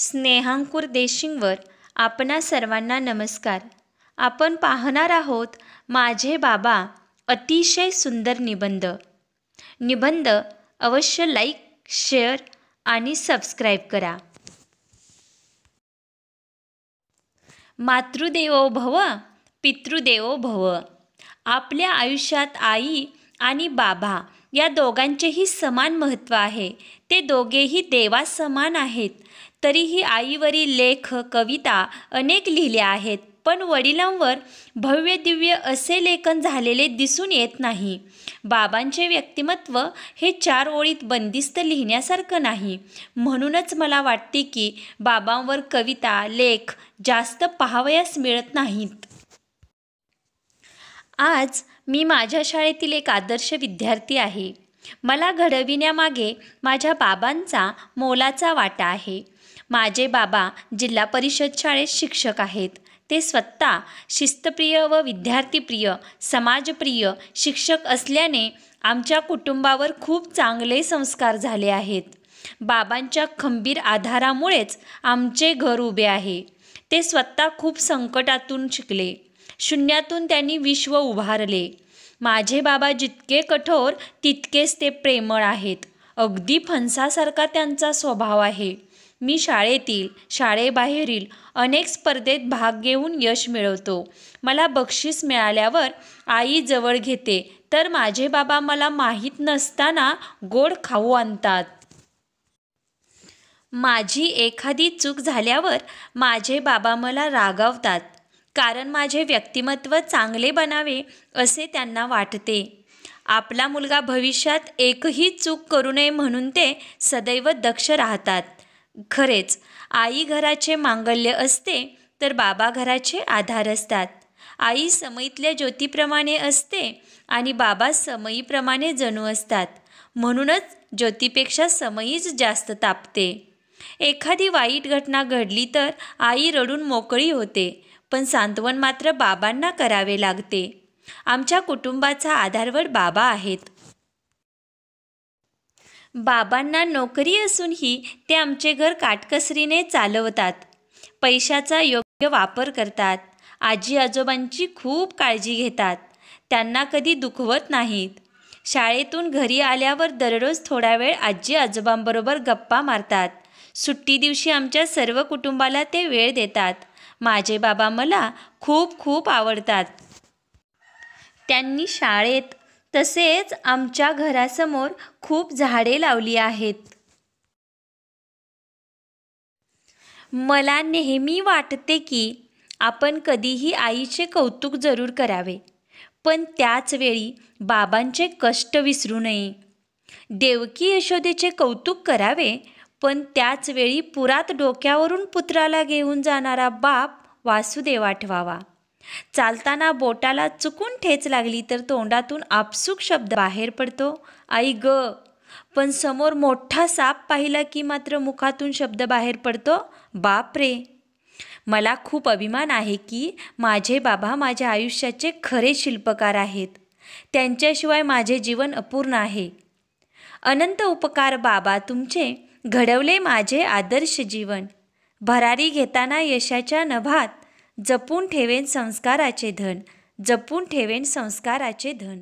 स्नेहांकुर देशिंगवर आपणा सर्वांना नमस्कार. आपण पाहणार आहोत माझे बाबा अतिशय सुंदर निबंध. निबंध अवश्य लाईक शेअर आणि सबस्क्राईब करा. मातृदेवो भव पितृदेवो भव. आपल्या आयुष्यात आई आणि बाबा या दोघांचेही समान महत्त्व आहे. ते दोघेही देवासमान आहेत. तरीही आईवरील लेख कविता अनेक लिहिल्या आहेत पण वडिलांवर भव्य दिव्य असे लेखन झालेले दिसून येत नाही. बाबांचे व्यक्तिमत्व हे चार ओळीत बंदिस्त लिहिण्यासारखं नाही. म्हणूनच मला वाटते की बाबांवर कविता लेख जास्त पाहावयास मिळत नाहीत. आज मी माझ्या शाळेतील एक आदर्श विद्यार्थी आहे. मला घडविण्यामागे माझ्या बाबांचा मोलाचा वाटा आहे. माझे बाबा जिल्हा परिषद शाळेत शिक्षक आहेत. ते स्वतः शिस्तप्रिय व विद्यार्थीप्रिय समाजप्रिय शिक्षक असल्याने आमच्या कुटुंबावर खूप चांगले संस्कार झाले आहेत. बाबांच्या खंबीर आधारामुळेच आमचे घर उभे आहे. ते स्वतः खूप संकटातून शिकले. शून्यातून त्यांनी विश्व उभारले. माझे बाबा जितके कठोर तितकेच ते प्रेमळ आहेत. अगदी फणसासारखा त्यांचा स्वभाव आहे. मी शाळेतील शाळेबाहेरील अनेक स्पर्धेत भाग घेऊन यश मिळवतो. मला बक्षीस मिळाल्यावर आई जवळ घेते तर माझे बाबा मला माहीत नसताना गोड खाऊ आणतात. माझी एखादी चूक झाल्यावर माझे बाबा मला रागावतात. कारण माझे व्यक्तिमत्व चांगले बनावे असे त्यांना वाटते. आपला मुलगा भविष्यात एकही चूक करू नये म्हणून ते सदैव दक्ष राहतात. खरेच आई घराचे मांगल्य असते तर बाबा घराचे आधार असतात. आई समईतल्या ज्योतीप्रमाणे असते आणि बाबा समईप्रमाणे जणू असतात. म्हणूनच ज्योतीपेक्षा समईच जास्त तापते. एखादी वाईट घटना घडली तर आई रडून मोकळी होते. पण सांत्वन मात्र बाबांना करावे लागते. आमच्या कुटुंबाचा आधारवड बाबा आहेत. बाबांना नोकरी असूनही ते आमचे घर काटकसरीने चालवतात. पैशाचा योग्य वापर करतात. आजी आजोबांची खूप काळजी घेतात. त्यांना कधी दुखवत नाहीत. शाळेतून घरी आल्यावर दररोज थोडा वेळ आजी आजोबांबरोबर गप्पा मारतात. सुट्टी दिवशी आमच्या सर्व कुटुंबाला ते वेळ देतात. माझे बाबा मला खूप खूप आवडतात. त्यांनी शाळेत तसेच आमच्या घरासमोर खूप झाडे लावली आहेत. मला नेहमी वाटते की आपण कधीही आईचे कौतुक जरूर करावे पण त्याच वेळी बाबांचे कष्ट विसरू नये. देवकी यशोदेचे कौतुक करावे पण त्याच वेळी पुरात डोक्यावरून पुत्राला घेऊन जाणारा बाप वासुदेव आठवावा. चालताना बोटाला चुकून ठेच लागली तर तोंडातून आपसूक शब्द बाहेर पडतो. आई ग! पण समोर मोठा साप पाहिला की मात्र मुखातून शब्द बाहेर पडतो. बाप रे! मला खूप अभिमान आहे की माझे बाबा माझ्या आयुष्याचे खरे शिल्पकार आहेत. त्यांच्याशिवाय माझे जीवन अपूर्ण आहे. अनंत उपकार बाबा तुमचे घडवले माझे आदर्श जीवन. भरारी घेताना यशाच्या नभात जपून ठेवेन संस्काराचे धन जपून ठेवेन संस्काराचे धन.